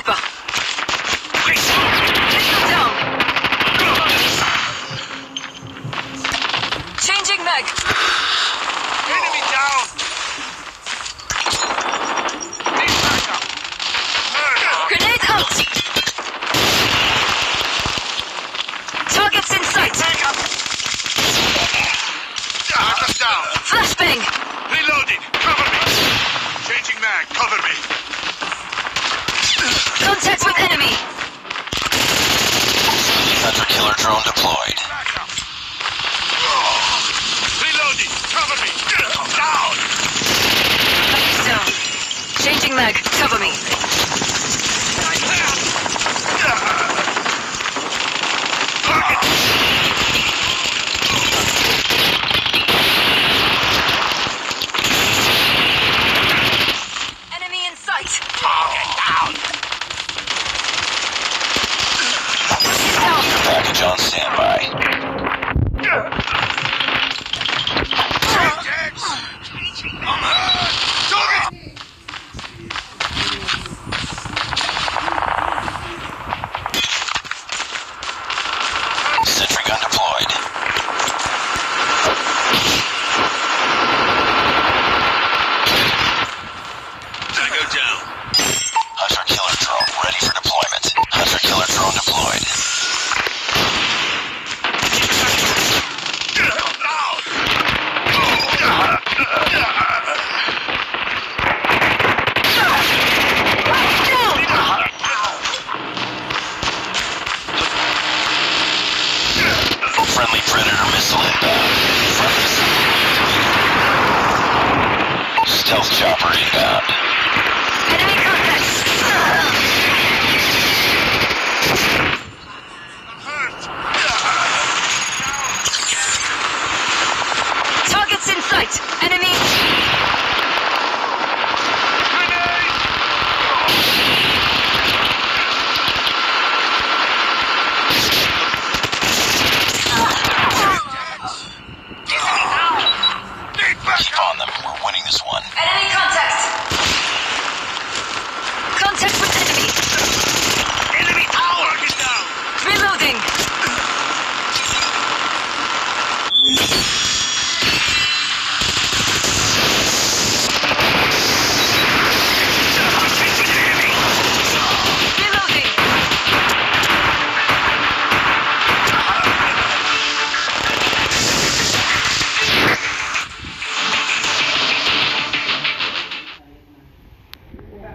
sniper. Take him down. Changing mag. Enemy down. Grenade out. Targets in sight. Backup. Backup. Flashbang. Contact with enemy. Hunter killer drone deployed. Reloading. Cover me. Down. Changing mag. Cover me. On standby. I'm hurt. Target. Sentry gun deployed. Tango down. Hunter killer drone ready for deployment. Hunter killer drone deployed. Friendly predator missile inbound. Stealth chopper inbound. Enemy contact. Targets in sight. Enemy.